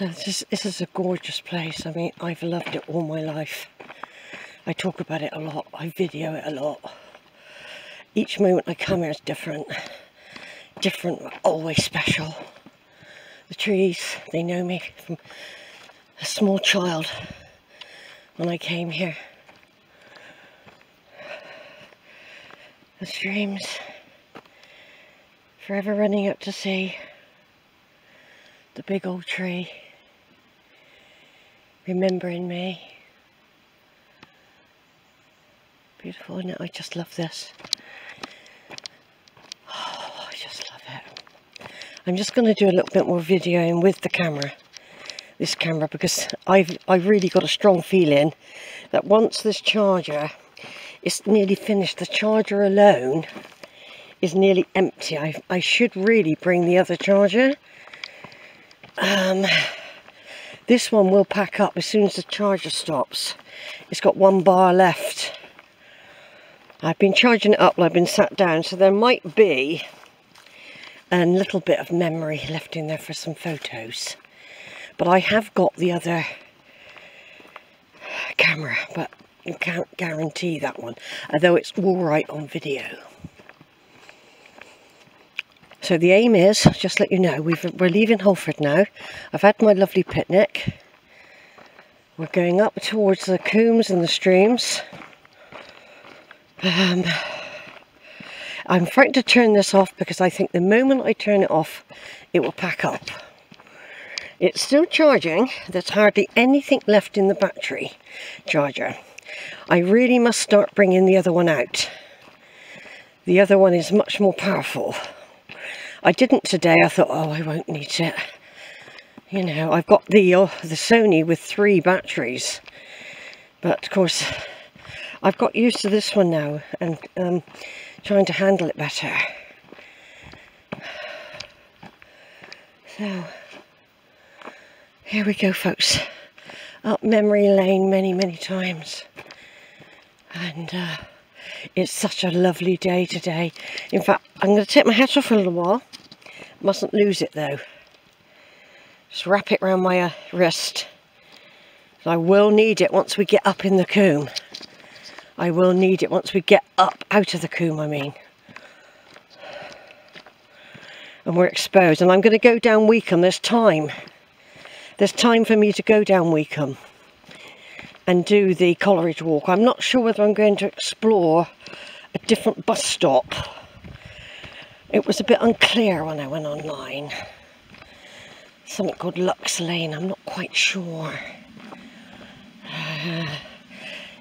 So this is, this is a gorgeous place. I mean, I've loved it all my life. I talk about it a lot. I video it a lot. Each moment I come here is different. Different, always special. The trees, they know me from a small child when I came here. The streams, forever running up to sea. The big old tree, remembering me. Beautiful, it? I just love this. Oh, I just love it. I'm just going to do a little bit more videoing with the camera, this camera, because I've I've really got a strong feeling that once this charger is nearly finished, the charger alone is nearly empty. I, I should really bring the other charger. Um, this one will pack up as soon as the charger stops. It's got one bar left. I've been charging it up while I've been sat down, so there might be a little bit of memory left in there for some photos. But I have got the other camera, but you can't guarantee that one, although it's all right on video. So the aim is, just let you know, we are leaving Holford now. I've had my lovely picnic. We're going up towards the combes and the streams. Um, I'm frightened to turn this off because I think the moment I turn it off, it will pack up. It's still charging. There's hardly anything left in the battery charger. I really must start bringing the other one out. The other one is much more powerful. I didn't today. I thought, oh, I won't need it. You know, I've got the uh, the Sony with three batteries. But of course, I've got used to this one now and um, trying to handle it better. So, here we go folks. Up memory lane many, many times. And uh, it's such a lovely day today. In fact, I'm going to take my hat off a little while. Mustn't lose it though. Just wrap it around my uh, wrist. I will need it once we get up in the combe. I will need it once we get up out of the combe, I mean. And we're exposed. And I'm going to go down Weacombe. There's time. There's time for me to go down Weacombe and do the Coleridge walk. I'm not sure whether I'm going to explore a different bus stop. It was a bit unclear when I went online. Something called Lux Lane, I'm not quite sure. Uh,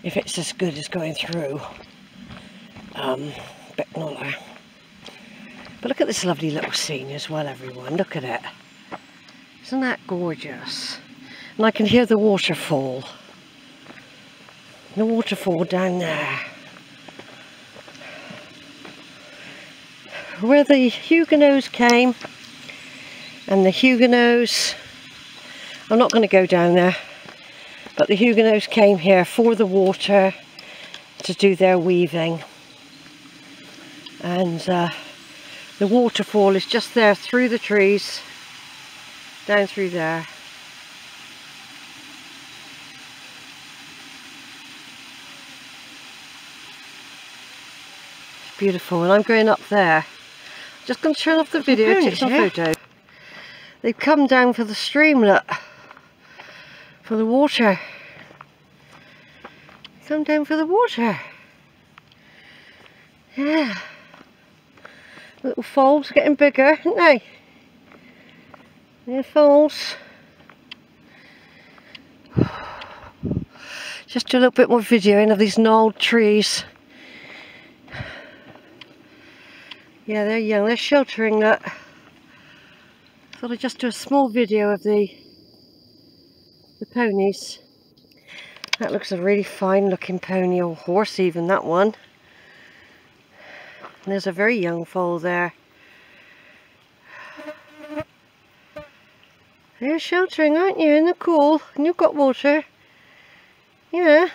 if it's as good as going through um, Bicknoller. But look at this lovely little scene as well, everyone. Look at it. Isn't that gorgeous? And I can hear the waterfall. The waterfall down there. Where the Huguenots came and the Huguenots, I'm not going to go down there, but the Huguenots came here for the water to do their weaving. And uh, the waterfall is just there through the trees, down through there. Beautiful and I'm going up there. Just going to turn off the video, take some photo. They've come down for the streamlet for the water. Come down for the water. Yeah. Little falls getting bigger, aren't they? Falls. Just do a little bit more videoing of these gnarled trees. Yeah, they're young. They're sheltering that. Thought I'd just do a small video of the the ponies. That looks a really fine looking pony or horse even, that one. And there's a very young foal there. You're sheltering, aren't you, in the cool? And you've got water. Yeah.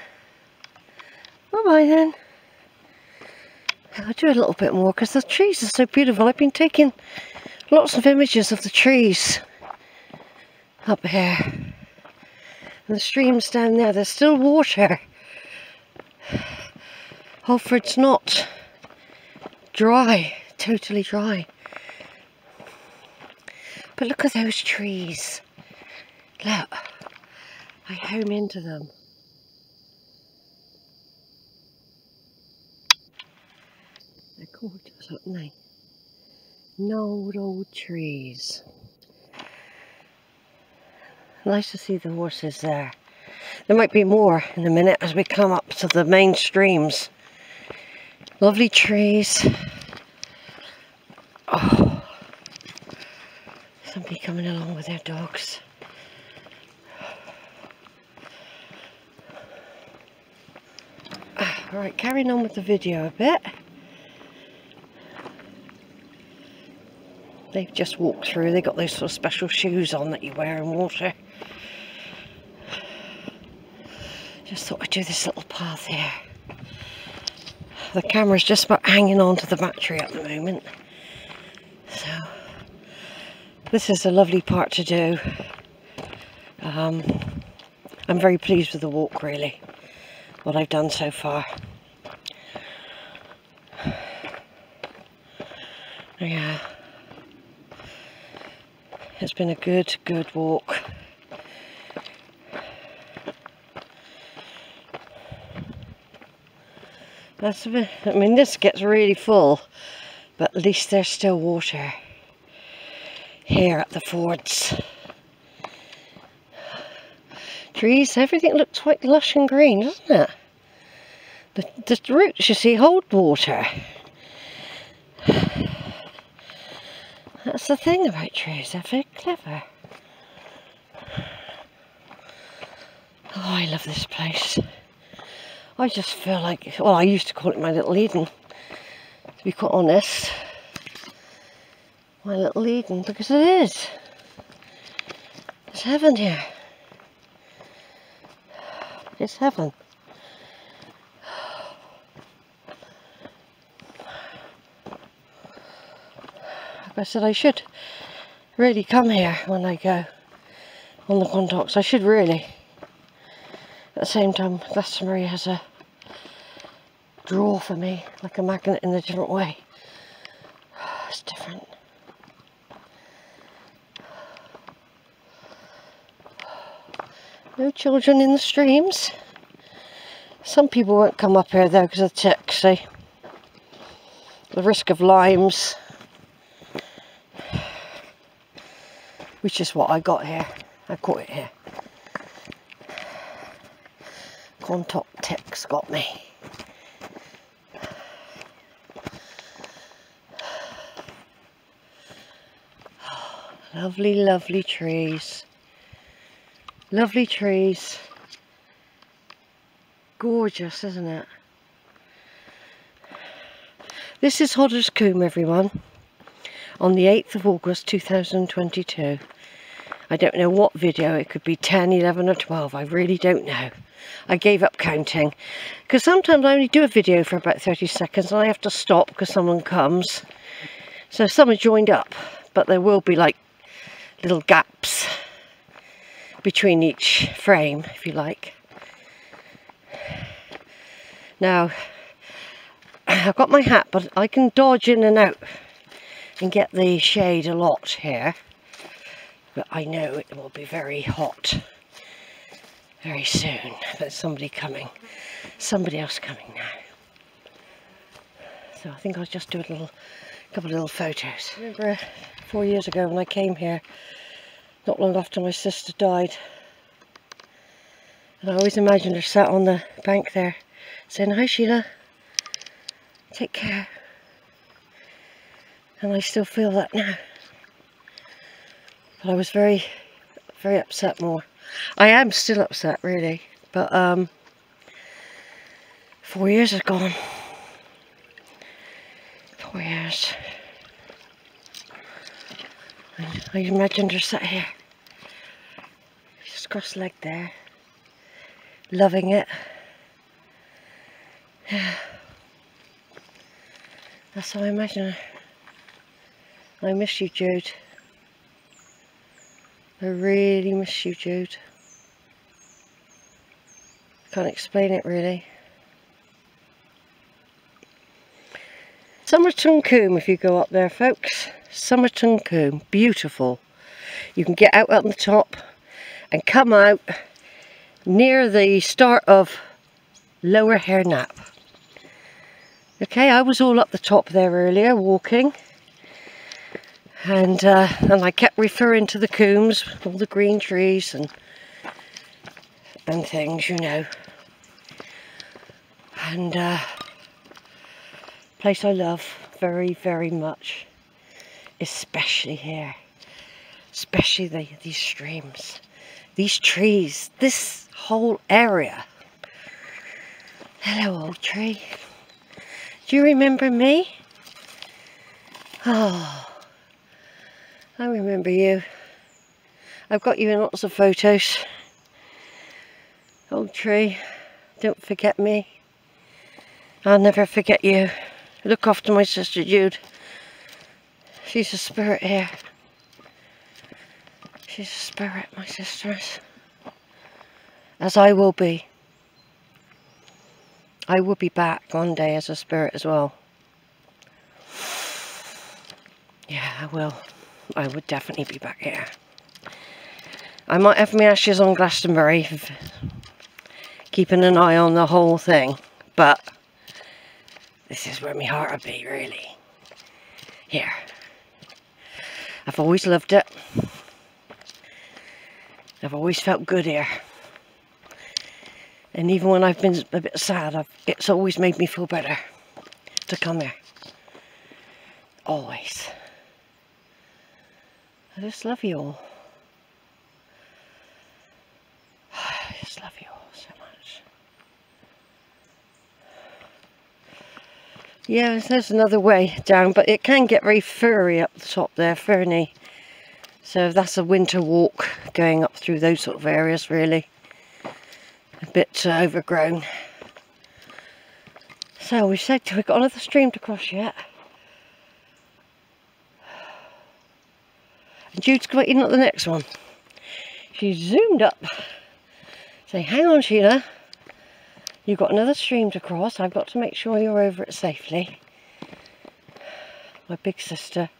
Bye-bye then. I'll do a little bit more because the trees are so beautiful. I've been taking lots of images of the trees. up here. And the streams down there, there's still water. Holford's not dry, totally dry. But look at those trees. Look, I home into them. Gorgeous, aren't they? Old, old trees. Nice to see the horses there. There might be more in a minute as we come up to the main streams. Lovely trees. Oh, somebody coming along with their dogs. Ah, Alright, carrying on with the video a bit. They've just walked through. they've got those sort of special shoes on that you wear in water. Just thought I'd do this little path here. The camera's just about hanging on to the battery at the moment. So, this is a lovely part to do. Um, I'm very pleased with the walk really, what I've done so far. Yeah. It's been a good, good walk. That's a bit, I mean this gets really full, but at least there's still water here at the fords. Trees, everything looks quite lush and green, doesn't it? The, the roots, you see, hold water. That's the thing about trees, they're very clever. Oh, I love this place. I just feel like, well, I used to call it my little Eden, to be quite honest. My little Eden, because it is. It's heaven here. It's heaven. I said I should really come here when I go on the Quantocks. I should really. At the same time, Glastonbury has a draw for me, like a magnet in a different way. It's different. No children in the streams. Some people won't come up here though because of the ticks, see? Eh? The risk of Lyme's. Which is what I got here. I caught it here. Quantock ticks got me. lovely, lovely trees. Lovely trees. Gorgeous, isn't it? This is Hodder's Combe, everyone, on the 8th of August 2022. I don't know what video, it could be 10, 11 or 12, I really don't know. I gave up counting because sometimes I only do a video for about 30 seconds and I have to stop because someone comes. So someone joined up, but there will be like little gaps between each frame, if you like. Now, I've got my hat, but I can dodge in and out and get the shade a lot here but I know it will be very hot very soon. There's somebody coming, somebody else coming now. So I think I'll just do a little, couple of little photos. I remember uh, four years ago when I came here, not long after my sister died, and I always imagined her sat on the bank there saying, hi Sheila, take care. And I still feel that now. But I was very, very upset more. I am still upset, really. But, um, four years has gone. Four years. I imagine her sat here. Just cross-legged there. Loving it. Yeah. That's how I imagine. I miss you, Jude. I really miss you, Jude. Can't explain it really. Somerton Combe if you go up there folks. Somerton Combe, beautiful. You can get out on the top and come out near the start of Lower Hare Knap. Okay, I was all up the top there earlier walking and uh, and I kept referring to the combes, all the green trees and and things, you know. And uh, place I love very, very much, especially here, especially the, these streams, these trees, this whole area. Hello, old tree. Do you remember me? Oh. I remember you. I've got you in lots of photos. Old tree, don't forget me. I'll never forget you. Look after my sister Jude. She's a spirit here. She's a spirit, my sister is. As I will be. I will be back one day as a spirit as well. Yeah, I will. I would definitely be back here. I might have my ashes on Glastonbury, keeping an eye on the whole thing, but this is where my heart would be, really. Here. I've always loved it. I've always felt good here. And even when I've been a bit sad, I've, it's always made me feel better to come here. Always. I just love you all. I just love you all so much. Yeah, there's another way down, but it can get very furry up the top there, ferny. So that's a winter walk going up through those sort of areas really. A bit uh, overgrown. So we said we've got another stream to cross yet. And Jude's waiting at the next one. She's zoomed up. Say, hang on Sheila. You've got another stream to cross. I've got to make sure you're over it safely. My big sister.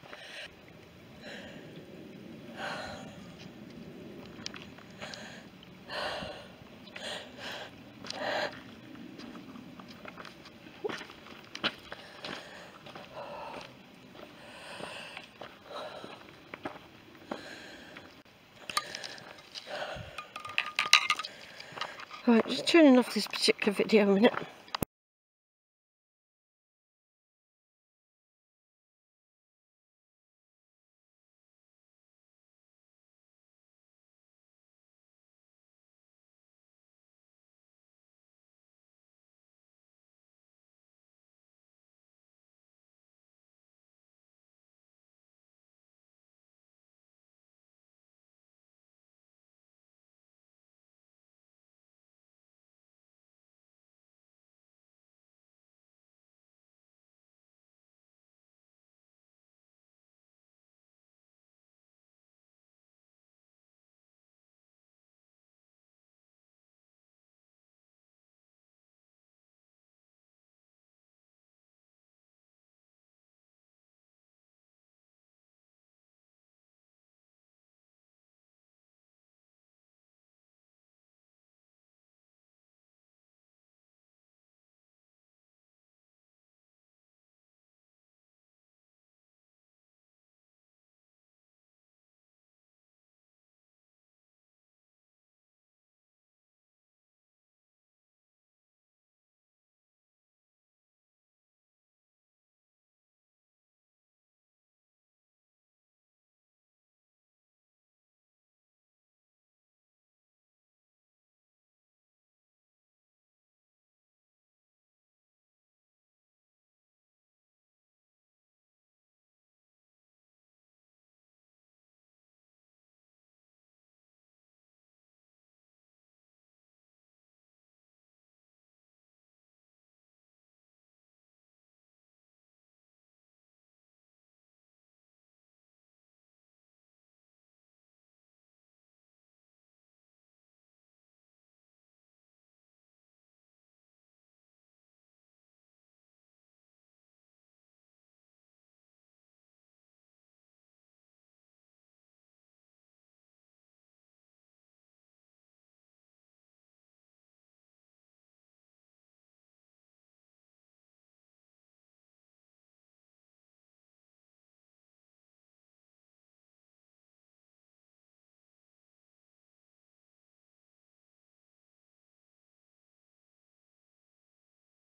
Right, just turning off this particular video a minute.